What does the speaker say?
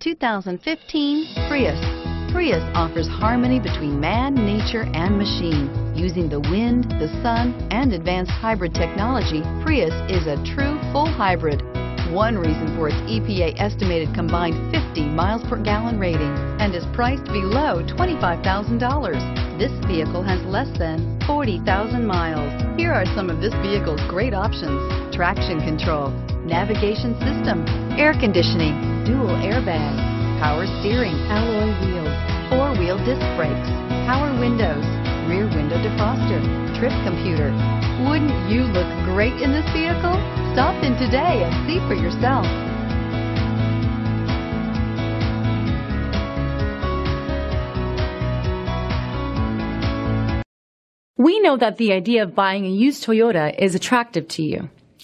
2015 Prius. Prius offers harmony between man, nature, and machine. Using the wind, the sun, and advanced hybrid technology, Prius is a true full hybrid. One reason for its EPA estimated combined 50 miles per gallon rating and is priced below $25,000. This vehicle has less than 40,000 miles. Here are some of this vehicle's great options. Traction control, navigation system, air conditioning, dual airbags, power steering, alloy wheels, four-wheel disc brakes, power windows, rear window defroster, trip computer. Wouldn't you look great in this vehicle? Stop in today and see for yourself. We know that the idea of buying a used Toyota is attractive to you.